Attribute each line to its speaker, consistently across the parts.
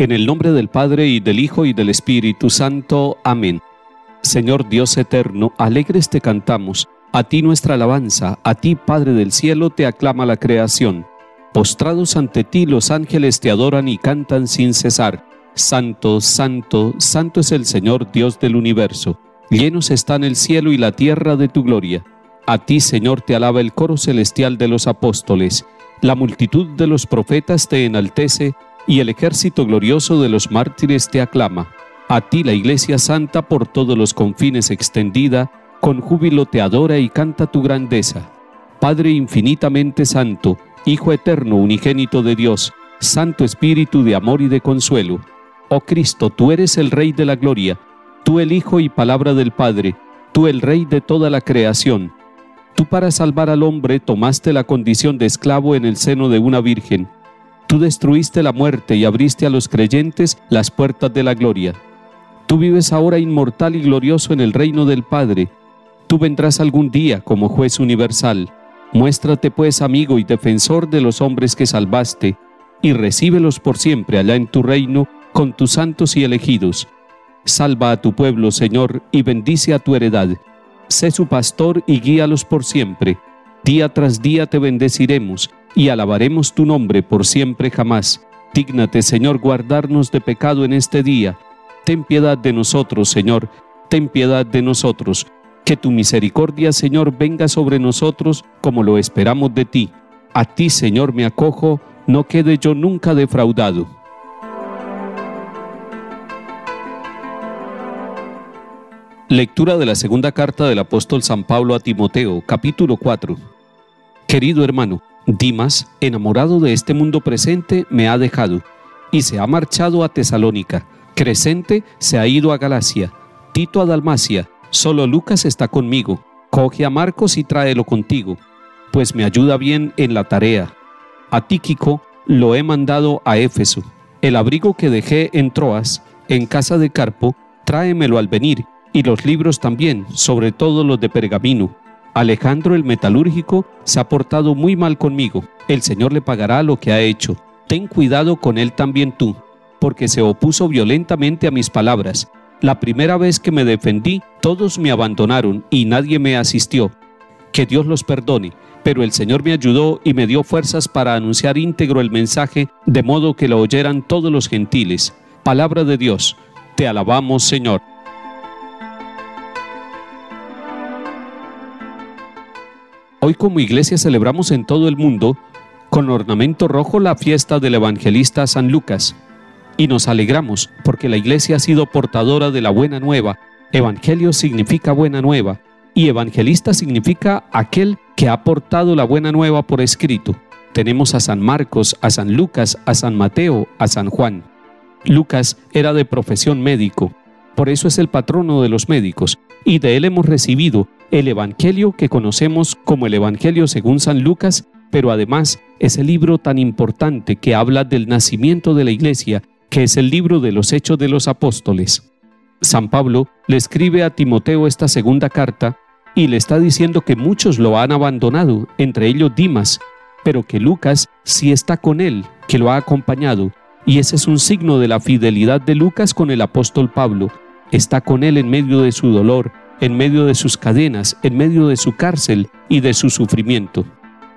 Speaker 1: En el nombre del Padre y del Hijo y del Espíritu Santo. Amén. Señor Dios eterno, alegres te cantamos, a ti nuestra alabanza, a ti Padre del cielo te aclama la creación. Postrados ante ti los ángeles te adoran y cantan sin cesar. Santo, santo, santo es el Señor Dios del universo. Llenos están el cielo y la tierra de tu gloria. A ti, Señor, te alaba el coro celestial de los apóstoles. La multitud de los profetas te enaltece y el ejército glorioso de los mártires te aclama. A ti la Iglesia Santa por todos los confines extendida, con júbilo te adora y canta tu grandeza. Padre infinitamente santo, Hijo eterno unigénito de Dios, Santo Espíritu de amor y de consuelo. Oh Cristo, tú eres el Rey de la gloria, tú el Hijo y palabra del Padre, tú el Rey de toda la creación. Tú para salvar al hombre tomaste la condición de esclavo en el seno de una virgen Tú destruiste la muerte y abriste a los creyentes las puertas de la gloria. Tú vives ahora inmortal y glorioso en el reino del Padre. Tú vendrás algún día como juez universal. Muéstrate pues amigo y defensor de los hombres que salvaste, y recíbelos por siempre allá en tu reino con tus santos y elegidos. Salva a tu pueblo, Señor, y bendice a tu heredad. Sé su pastor y guíalos por siempre. Día tras día te bendeciremos y alabaremos tu nombre por siempre jamás. Dígnate, Señor, guardarnos de pecado en este día. Ten piedad de nosotros, Señor, ten piedad de nosotros. Que tu misericordia, Señor, venga sobre nosotros como lo esperamos de ti. A ti, Señor, me acojo, no quede yo nunca defraudado. Lectura de la segunda carta del apóstol San Pablo a Timoteo, capítulo 4. Querido hermano, Dimas, enamorado de este mundo presente, me ha dejado y se ha marchado a Tesalónica. Crescente se ha ido a Galacia, Tito a Dalmacia, solo Lucas está conmigo. Coge a Marcos y tráelo contigo, pues me ayuda bien en la tarea. A Tíquico lo he mandado a Éfeso. El abrigo que dejé en Troas, en casa de Carpo, tráemelo al venir, y los libros también, sobre todo los de pergamino Alejandro el metalúrgico se ha portado muy mal conmigo. El Señor le pagará lo que ha hecho. Ten cuidado con él también tú, porque se opuso violentamente a mis palabras. La primera vez que me defendí, todos me abandonaron y nadie me asistió. Que Dios los perdone, pero el Señor me ayudó y me dio fuerzas para anunciar íntegro el mensaje, de modo que lo oyeran todos los gentiles. Palabra de Dios. Te alabamos, Señor. Hoy como iglesia celebramos en todo el mundo con ornamento rojo la fiesta del evangelista San Lucas y nos alegramos porque la iglesia ha sido portadora de la buena nueva. Evangelio significa buena nueva y evangelista significa aquel que ha portado la buena nueva por escrito. Tenemos a San Marcos, a San Lucas, a San Mateo, a San Juan. Lucas era de profesión médico, por eso es el patrono de los médicos, y de él hemos recibido el Evangelio que conocemos como el Evangelio según San Lucas, pero además es el libro tan importante que habla del nacimiento de la iglesia, que es el libro de los Hechos de los Apóstoles. San Pablo le escribe a Timoteo esta segunda carta y le está diciendo que muchos lo han abandonado, entre ellos Dimas, pero que Lucas sí está con él, que lo ha acompañado, y ese es un signo de la fidelidad de Lucas con el apóstol Pablo. Está con él en medio de su dolor, en medio de sus cadenas, en medio de su cárcel y de su sufrimiento.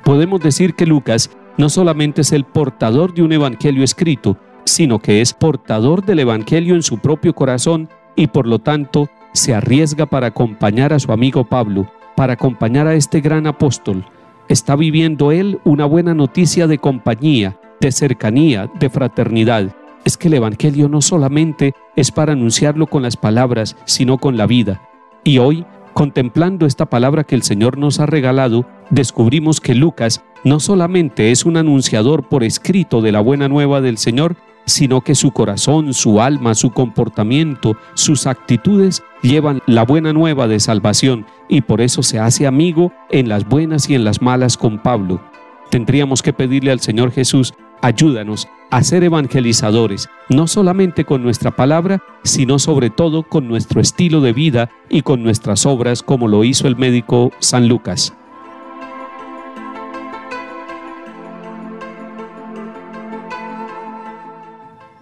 Speaker 1: Podemos decir que Lucas no solamente es el portador de un evangelio escrito, sino que es portador del evangelio en su propio corazón y por lo tanto se arriesga para acompañar a su amigo Pablo, para acompañar a este gran apóstol. Está viviendo él una buena noticia de compañía, de cercanía, de fraternidad. Es que el Evangelio no solamente es para anunciarlo con las palabras, sino con la vida. Y hoy, contemplando esta palabra que el Señor nos ha regalado, descubrimos que Lucas no solamente es un anunciador por escrito de la buena nueva del Señor, sino que su corazón, su alma, su comportamiento, sus actitudes llevan la buena nueva de salvación y por eso se hace amigo en las buenas y en las malas con Pablo. Tendríamos que pedirle al Señor Jesús Ayúdanos a ser evangelizadores, no solamente con nuestra palabra, sino sobre todo con nuestro estilo de vida y con nuestras obras, como lo hizo el médico San Lucas.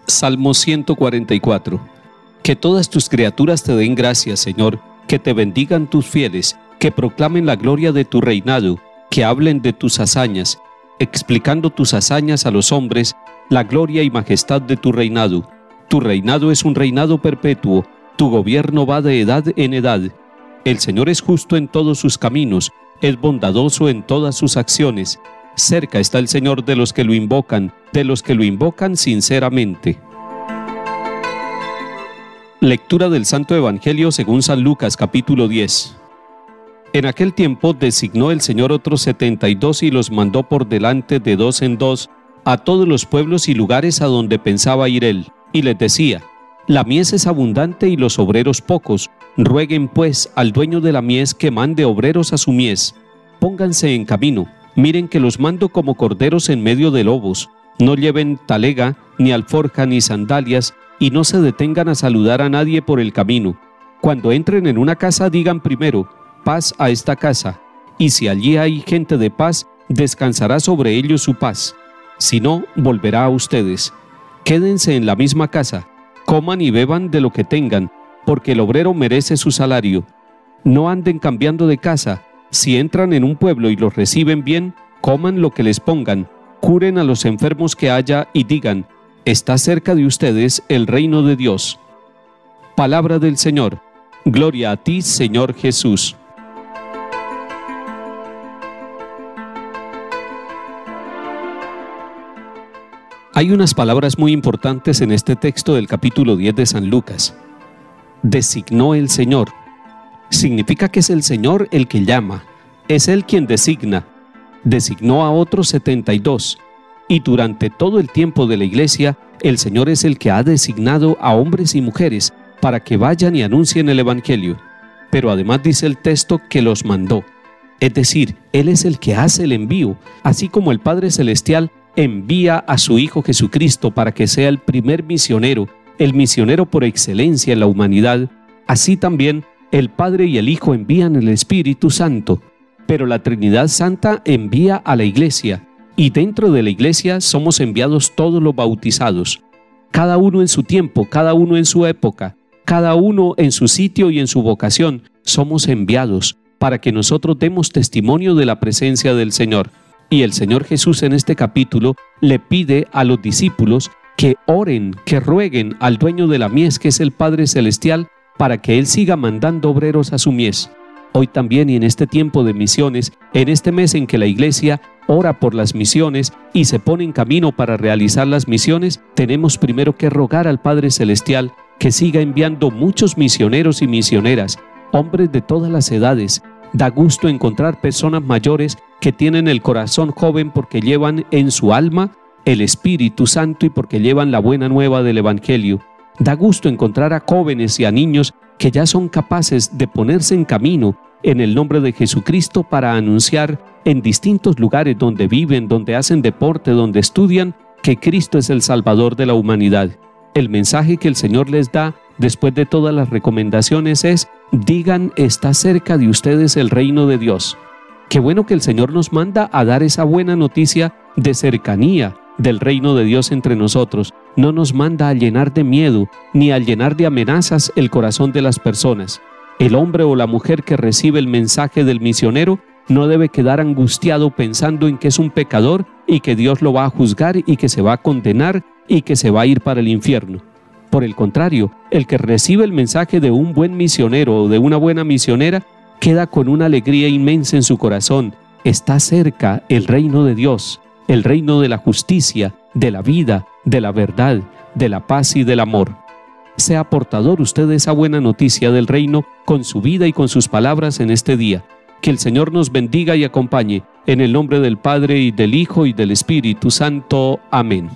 Speaker 1: Salmo 144. Que todas tus criaturas te den gracias, Señor, que te bendigan tus fieles, que proclamen la gloria de tu reinado, que hablen de tus hazañas, explicando tus hazañas a los hombres, la gloria y majestad de tu reinado. Tu reinado es un reinado perpetuo, tu gobierno va de edad en edad. El Señor es justo en todos sus caminos, es bondadoso en todas sus acciones. Cerca está el Señor de los que lo invocan, de los que lo invocan sinceramente. Lectura del Santo Evangelio según San Lucas capítulo 10. En aquel tiempo designó el Señor otros setenta y dos y los mandó por delante de dos en dos a todos los pueblos y lugares a donde pensaba ir él, y les decía, La mies es abundante y los obreros pocos, rueguen pues al dueño de la mies que mande obreros a su mies. Pónganse en camino, miren que los mando como corderos en medio de lobos, no lleven talega, ni alforja, ni sandalias, y no se detengan a saludar a nadie por el camino. Cuando entren en una casa digan primero, paz a esta casa, y si allí hay gente de paz, descansará sobre ellos su paz. Si no, volverá a ustedes. Quédense en la misma casa, coman y beban de lo que tengan, porque el obrero merece su salario. No anden cambiando de casa. Si entran en un pueblo y los reciben bien, coman lo que les pongan, curen a los enfermos que haya y digan, está cerca de ustedes el reino de Dios. Palabra del Señor. Gloria a ti, Señor Jesús. Hay unas palabras muy importantes en este texto del capítulo 10 de San Lucas. Designó el Señor. Significa que es el Señor el que llama, es Él quien designa. Designó a otros 72. Y durante todo el tiempo de la iglesia, el Señor es el que ha designado a hombres y mujeres para que vayan y anuncien el Evangelio. Pero además dice el texto que los mandó. Es decir, Él es el que hace el envío, así como el Padre Celestial envía a su Hijo Jesucristo para que sea el primer misionero, el misionero por excelencia en la humanidad, así también el Padre y el Hijo envían el Espíritu Santo, pero la Trinidad Santa envía a la Iglesia, y dentro de la Iglesia somos enviados todos los bautizados, cada uno en su tiempo, cada uno en su época, cada uno en su sitio y en su vocación, somos enviados para que nosotros demos testimonio de la presencia del Señor. Y el Señor Jesús en este capítulo le pide a los discípulos que oren, que rueguen al dueño de la mies, que es el Padre Celestial, para que Él siga mandando obreros a su mies. Hoy también y en este tiempo de misiones, en este mes en que la Iglesia ora por las misiones y se pone en camino para realizar las misiones, tenemos primero que rogar al Padre Celestial que siga enviando muchos misioneros y misioneras, hombres de todas las edades. Da gusto encontrar personas mayores que tienen el corazón joven porque llevan en su alma el Espíritu Santo y porque llevan la buena nueva del Evangelio. Da gusto encontrar a jóvenes y a niños que ya son capaces de ponerse en camino en el nombre de Jesucristo para anunciar en distintos lugares donde viven, donde hacen deporte, donde estudian, que Cristo es el Salvador de la humanidad. El mensaje que el Señor les da después de todas las recomendaciones es, digan, está cerca de ustedes el reino de Dios. Qué bueno que el Señor nos manda a dar esa buena noticia de cercanía del reino de Dios entre nosotros. No nos manda a llenar de miedo ni a llenar de amenazas el corazón de las personas. El hombre o la mujer que recibe el mensaje del misionero no debe quedar angustiado pensando en que es un pecador y que Dios lo va a juzgar y que se va a condenar y que se va a ir para el infierno. Por el contrario, el que recibe el mensaje de un buen misionero o de una buena misionera queda con una alegría inmensa en su corazón. Está cerca el reino de Dios, el reino de la justicia, de la vida, de la verdad, de la paz y del amor. Sea portador usted de esa buena noticia del reino con su vida y con sus palabras en este día. Que el Señor nos bendiga y acompañe. En el nombre del Padre y del Hijo y del Espíritu Santo. Amén.